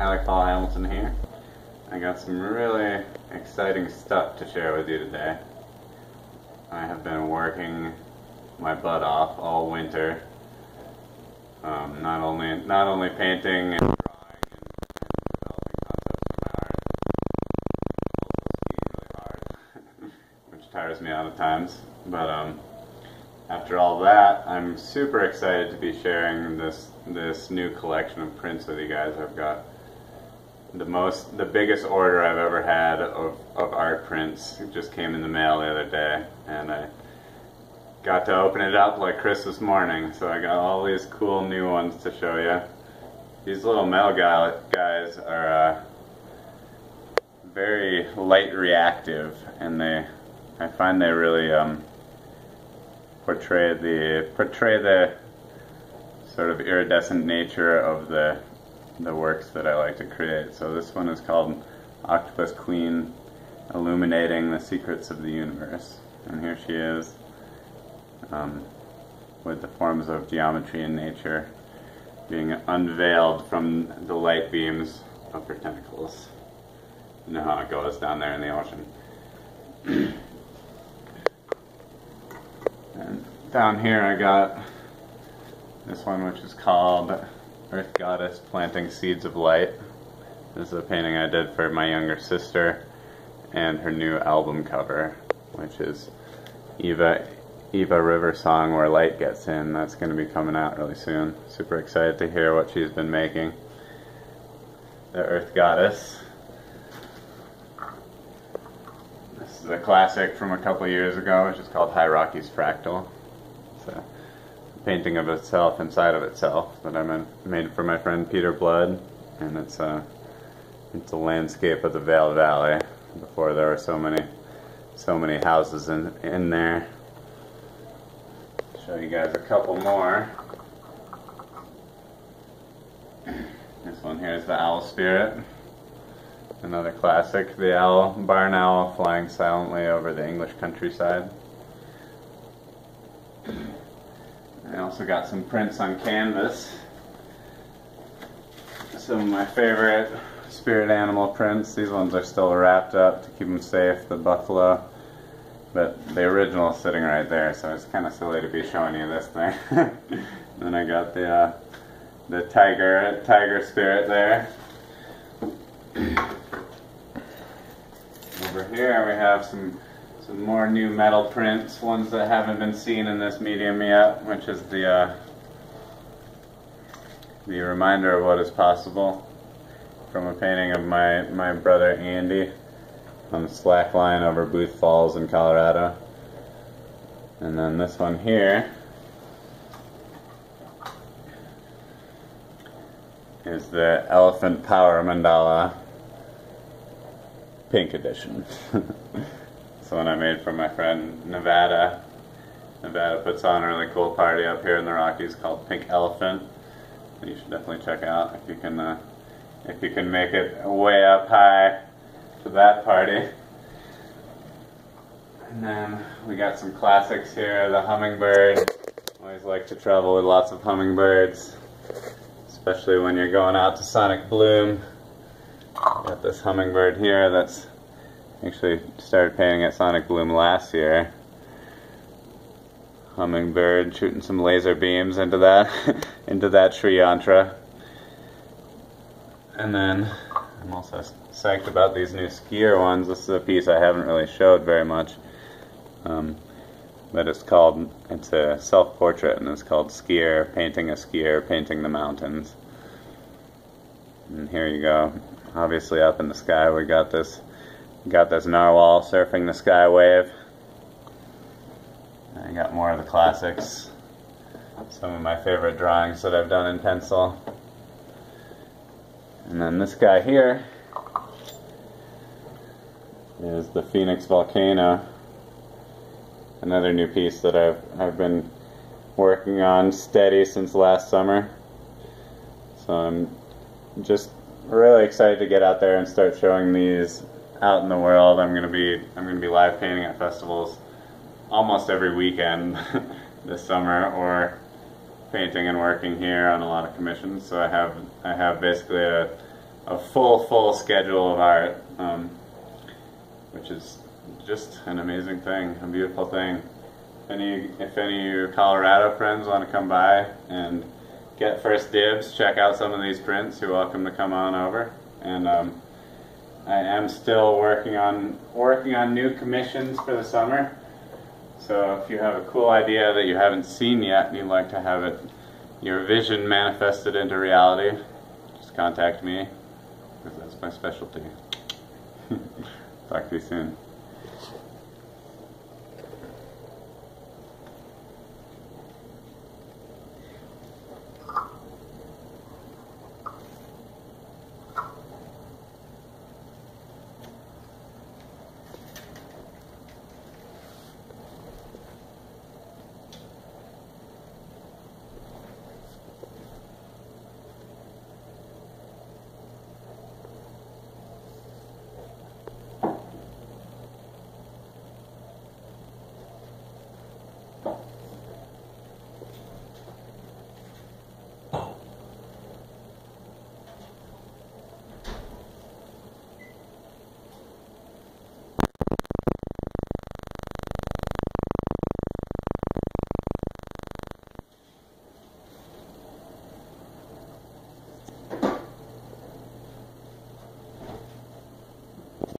Alec Falle Hamilton here. I got some really exciting stuff to share with you today. I have been working my butt off all winter. Um, not only not only painting and drawing and, developing concepts my art, also skiing really hard, which tires me out at times. But um, after all that, I'm super excited to be sharing this this new collection of prints with you guys. I've got the most the biggest order I've ever had of, of art prints. It just came in the mail the other day and I got to open it up like Christmas morning. So I got all these cool new ones to show you. These little metal guy, guys are uh, very light reactive and they I find they really um, portray the portray the sort of iridescent nature of the the works that I like to create. So this one is called Octopus Queen Illuminating the Secrets of the Universe. And here she is um, with the forms of geometry and nature being unveiled from the light beams of her tentacles. You know how it goes down there in the ocean. and down here I got this one which is called Earth Goddess Planting Seeds of Light. This is a painting I did for my younger sister and her new album cover, which is Eva Eva River song Where Light Gets In. That's going to be coming out really soon. Super excited to hear what she's been making. The Earth Goddess. This is a classic from a couple years ago, which is called Hierarchy's Fractal. A painting of itself inside of itself that I made for my friend Peter Blood, and it's a it's a landscape of the Vail Valley before there were so many so many houses in in there. Show you guys a couple more. This one here is the owl spirit. Another classic, the owl, barn owl flying silently over the English countryside. I also got some prints on canvas. Some of my favorite spirit animal prints. These ones are still wrapped up to keep them safe. The buffalo, but the original is sitting right there, so it's kind of silly to be showing you this thing. then I got the uh, the tiger tiger spirit there. Over here we have some some more new metal prints, ones that haven't been seen in this medium yet, which is the uh, the reminder of what is possible from a painting of my, my brother Andy on the slack line over Booth Falls in Colorado. And then this one here is the Elephant Power Mandala Pink Edition. It's one I made for my friend Nevada. Nevada puts on a really cool party up here in the Rockies called Pink Elephant. You should definitely check out if you can uh, if you can make it way up high to that party. And then we got some classics here. The hummingbird. Always like to travel with lots of hummingbirds, especially when you're going out to Sonic Bloom. Got this hummingbird here that's Actually started painting at Sonic Bloom last year. Hummingbird shooting some laser beams into that into that tree yantra. And then I'm also psyched about these new skier ones. This is a piece I haven't really showed very much. Um, but it's called, it's a self-portrait and it's called Skier, Painting a Skier, Painting the Mountains. And here you go. Obviously up in the sky we got this Got this narwhal surfing the sky wave. I got more of the classics. Some of my favorite drawings that I've done in pencil. And then this guy here is the Phoenix Volcano. Another new piece that I've, I've been working on steady since last summer. So I'm just really excited to get out there and start showing these out in the world. I'm gonna be I'm gonna be live painting at festivals almost every weekend this summer, or painting and working here on a lot of commissions. So I have I have basically a a full full schedule of art, um, which is just an amazing thing, a beautiful thing. Any if any of your Colorado friends want to come by and get first dibs, check out some of these prints. You're welcome to come on over. And um, I am still working on working on new commissions for the summer. So if you have a cool idea that you haven't seen yet and you'd like to have it your vision manifested into reality, just contact me because that's my specialty. Talk to you soon.